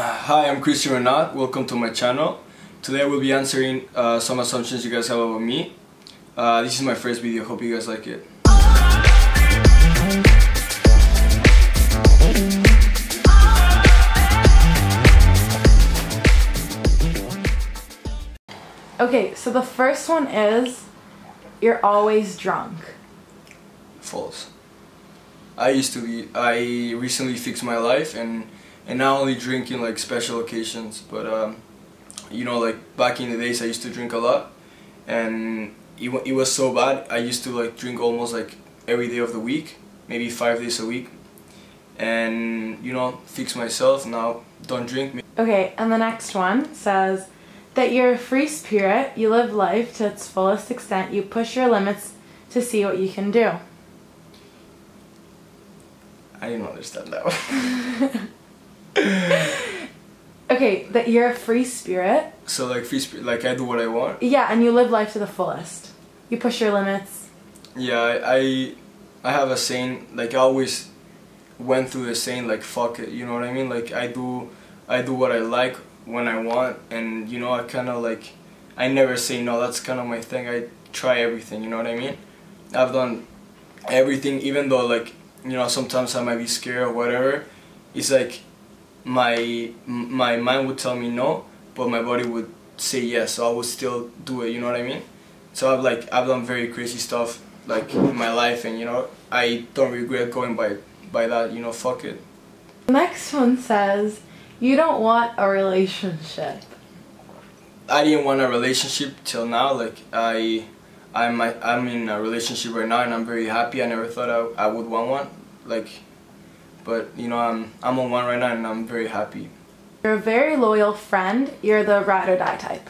Hi, I'm Christian Renaud. Welcome to my channel. Today I will be answering uh, some assumptions you guys have about me. Uh, this is my first video. Hope you guys like it. Okay, so the first one is you're always drunk. False. I used to be. I recently fixed my life and and not only drinking like special occasions. But um, you know, like back in the days, I used to drink a lot, and it, it was so bad. I used to like drink almost like every day of the week, maybe five days a week, and you know, fix myself. Now don't drink. Me. Okay, and the next one says that you're a free spirit. You live life to its fullest extent. You push your limits to see what you can do. I didn't understand that one. okay, that you're a free spirit. So like free spirit, like I do what I want. Yeah, and you live life to the fullest. You push your limits. Yeah, I, I, I have a saying. Like I always went through the saying like fuck it. You know what I mean? Like I do, I do what I like when I want, and you know I kind of like, I never say no. That's kind of my thing. I try everything. You know what I mean? I've done everything, even though like you know sometimes I might be scared or whatever. It's like my my mind would tell me no, but my body would say yes, so I would still do it. You know what I mean? So I've like I've done very crazy stuff like in my life, and you know I don't regret going by by that. You know, fuck it. Next one says you don't want a relationship. I didn't want a relationship till now. Like I, I'm I'm in a relationship right now, and I'm very happy. I never thought I I would want one. Like but you know I'm I'm on one right now and I'm very happy. You're a very loyal friend. You're the ride or die type.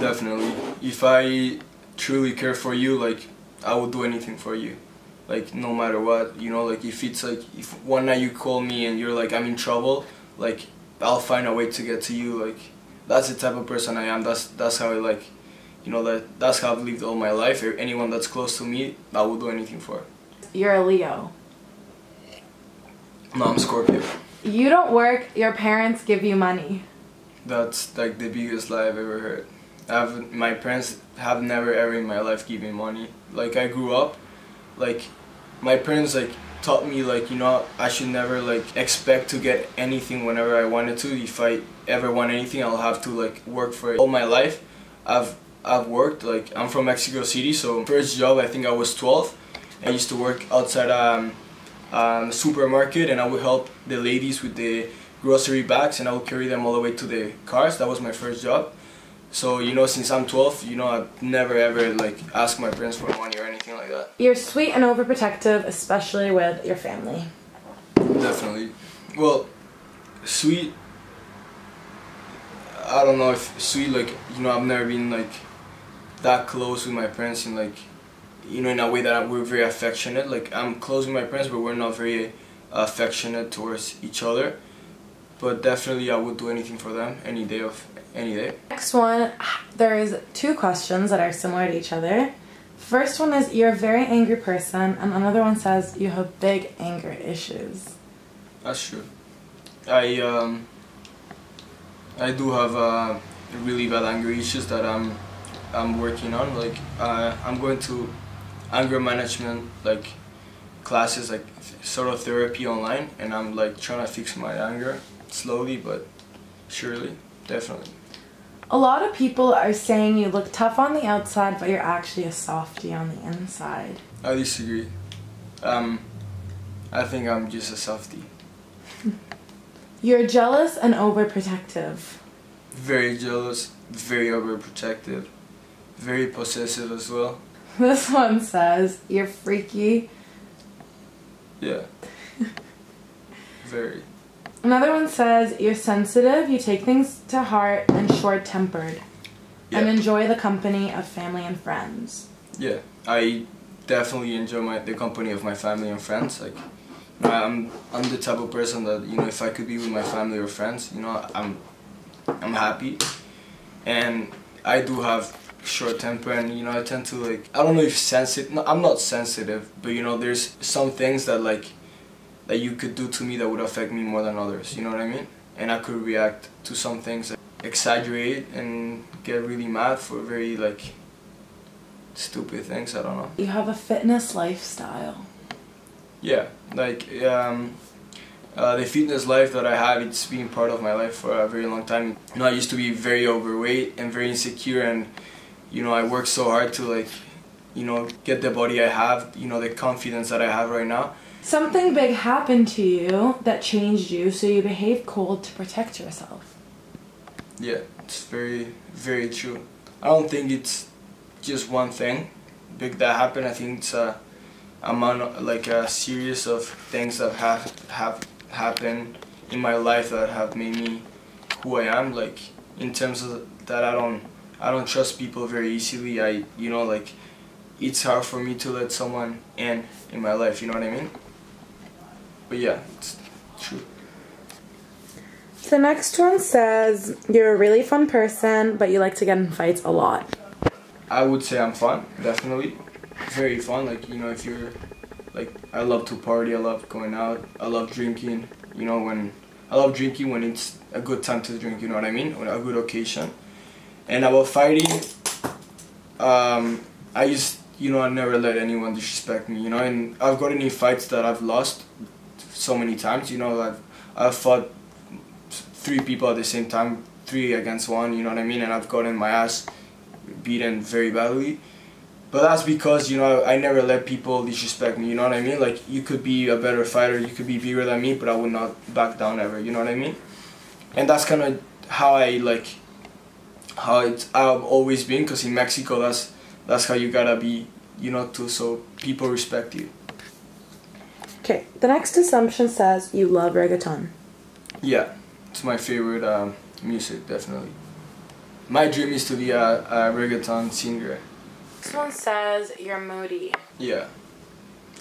Definitely. If I truly care for you, like I will do anything for you. Like no matter what, you know, like if it's like if one night you call me and you're like I'm in trouble, like I'll find a way to get to you. Like that's the type of person I am. That's that's how I like, you know that that's how I've lived all my life. Anyone that's close to me, I will do anything for. You're a Leo. No, I'm Scorpio. You don't work, your parents give you money. That's like the biggest lie I've ever heard. I've, my parents have never ever in my life given money. Like I grew up, like my parents like taught me like you know I should never like expect to get anything whenever I wanted to. If I ever want anything, I'll have to like work for it. All my life, I've I've worked like I'm from Mexico City, so first job I think I was 12. I used to work outside um, um, supermarket and I would help the ladies with the grocery bags and I would carry them all the way to the cars. That was my first job. So, you know, since I'm 12, you know, I've never ever like asked my parents for money or anything like that. You're sweet and overprotective, especially with your family. Definitely. Well, sweet, I don't know if sweet, like, you know, I've never been like that close with my parents and like you know, in a way that we're very affectionate. Like I'm close with my parents, but we're not very affectionate towards each other. But definitely, I would do anything for them any day of any day. Next one, there's two questions that are similar to each other. First one is you're a very angry person, and another one says you have big anger issues. That's true. I um. I do have uh, really bad anger issues that I'm I'm working on. Like uh, I'm going to anger management like classes like sort of therapy online and I'm like trying to fix my anger slowly but surely definitely. A lot of people are saying you look tough on the outside but you're actually a softie on the inside. I disagree. Um I think I'm just a softie you're jealous and overprotective. Very jealous very overprotective very possessive as well This one says, you're freaky. Yeah. Very. Another one says, you're sensitive, you take things to heart, and short-tempered. Yeah. And enjoy the company of family and friends. Yeah, I definitely enjoy my the company of my family and friends. Like, I'm I'm the type of person that you know if I could be with my family or friends, you know, I'm I'm happy, and I do have short temper and you know I tend to like I don't know if sensitive no, I'm not sensitive but you know there's some things that like that you could do to me that would affect me more than others you know what I mean and I could react to some things, like, exaggerate and get really mad for very like stupid things. I don't know. You have a fitness lifestyle. Yeah, like um, uh, the fitness life that I have, it's been part of my life for a very long time. You know, I used to be very overweight and very insecure, and you know, I worked so hard to like, you know, get the body I have, you know, the confidence that I have right now. Something big happened to you that changed you, so you behaved cold to protect yourself. Yeah, it's very, very true. I don't think it's just one thing big that happened. I think it's a amount like a series of things that have have happened in my life that have made me who I am. Like in terms of that, I don't I don't trust people very easily. I you know like it's hard for me to let someone in in my life. You know what I mean? But yeah, it's true. The next one says you're a really fun person, but you like to get in fights a lot. I would say I'm fun, definitely. Very fun. Like you know, if you're like, I love to party. I love going out. I love drinking. You know, when I love drinking when it's a good time to drink. You know what I mean? When a good occasion. And about fighting, um, I just you know I never let anyone disrespect me. You know, and I've got any fights that I've lost so many times. You know, I've I've fought three people at the same time, three against one. You know what I mean? And I've gotten my ass beaten very badly. But that's because, you know, I never let people disrespect me, you know what I mean? Like, you could be a better fighter, you could be bigger than me, but I would not back down ever, you know what I mean? And that's kind of how I, like, how it's, I've always been, because in Mexico, that's, that's how you gotta be, you know, too, so people respect you. Okay, the next assumption says you love reggaeton. Yeah, it's my favorite um, music, definitely. My dream is to be a, a reggaeton singer. This one says you're moody. Yeah.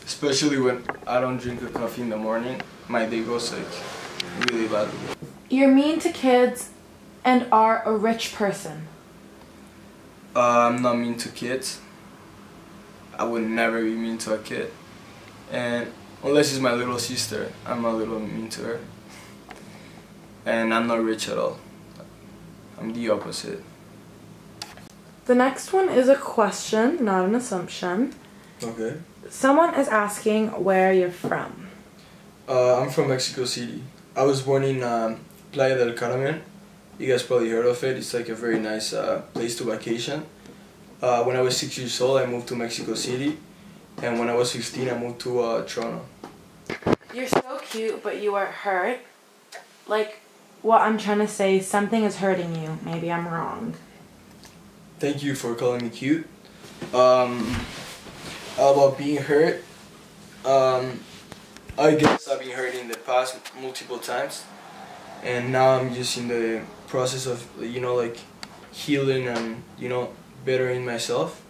Especially when I don't drink a coffee in the morning, my day goes like really bad. You're mean to kids and are a rich person. Uh, I'm not mean to kids. I would never be mean to a kid. And unless it's my little sister, I'm a little mean to her. And I'm not rich at all. I'm the opposite. The next one is a question, not an assumption. Okay. Someone is asking where you're from. Uh, I'm from Mexico City. I was born in um, Playa del Carmen. You guys probably heard of it. It's like a very nice uh, place to vacation. Uh, when I was six years old, I moved to Mexico City, and when I was 15, I moved to uh, Toronto. You're so cute, but you are hurt. Like, what I'm trying to say, something is hurting you. Maybe I'm wrong. Thank you for calling me cute. Um, about being hurt, um, I guess I've been hurt in the past multiple times, and now I'm just in the process of you know like healing and you know bettering myself.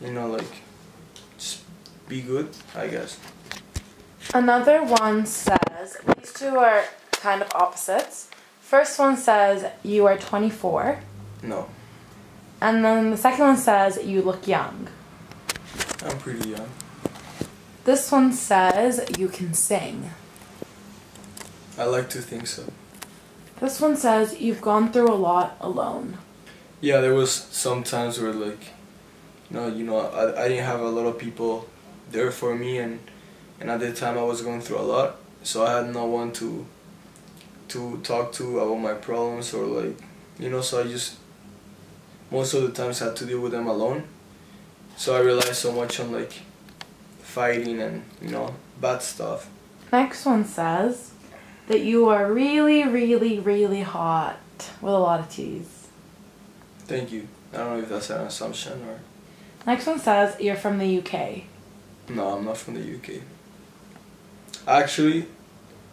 You know like just be good, I guess. Another one says, these two are kind of opposites. First one says you are 24, No, and then the second one says you look young. I'm pretty young. This one says you can sing. I like to think so. This one says you've gone through a lot alone. Yeah, there was some times where like, you know, you know, I, I didn't have a lot of people there for me, and and at the time I was going through a lot, so I had no one to to talk to about my problems or like, you know, so I just most of the times had to deal with them alone. So I relied so much on like fighting and you know bad stuff. Next one says that you are really, really, really hot with a lot of T's. Thank you. I don't know if that's an assumption or Next one says you're from the UK. No, I'm not from the UK. Actually,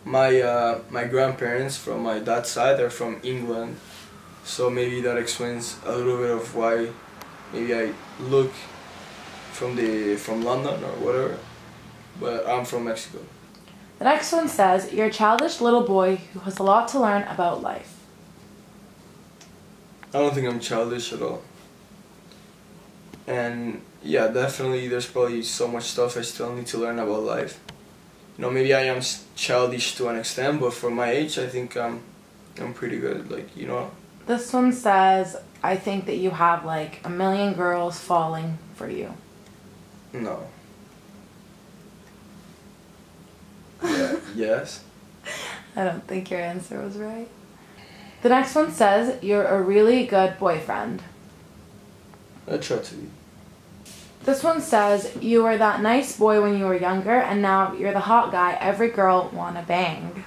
my uh, my grandparents from my dad's side are from England, so maybe that explains a little bit of why maybe I look from the from London or whatever. But I'm from Mexico. The next one says you're a childish little boy who has a lot to learn about life. I don't think I'm childish at all. And yeah, definitely there's probably so much stuff I still need to learn about life. You know, maybe I am childish to an extent, but for my age, I think I'm I'm pretty good. Like you know. This one says, I think that you have like a million girls falling for you. No. Yes. I don't think your answer was right. The next one says, You're a really good boyfriend. I try to be. This one says, You were that nice boy when you were younger, and now you're the hot guy every girl wanna bang.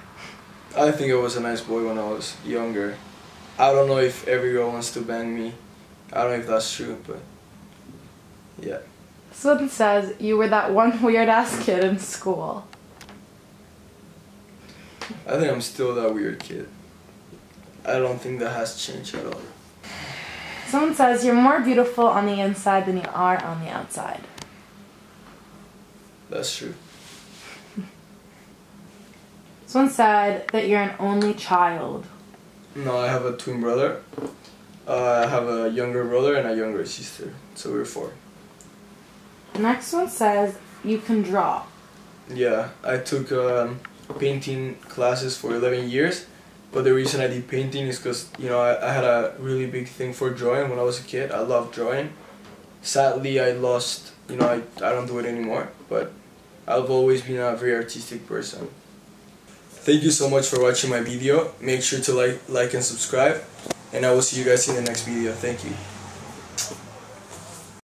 I think I was a nice boy when I was younger. I don't know if every girl wants to bang me. I don't know if that's true, but yeah. This one says, You were that one weird ass kid in school. I think I'm still that weird kid. I don't think that has changed at all. Someone says, You're more beautiful on the inside than you are on the outside. That's true. Someone said that you're an only child. No, I have a twin brother. Uh, I have a younger brother and a younger sister, so we're four. The next one says, You can draw. Yeah, I took um, painting classes for 11 years, but the reason I did painting is because, you know, I, I had a really big thing for drawing when I was a kid. I loved drawing. Sadly, I lost, you know, I, I don't do it anymore, but I've always been a very artistic person. Thank you so much for watching my video. Make sure to like, like and subscribe, and I will see you guys in the next video. Thank you.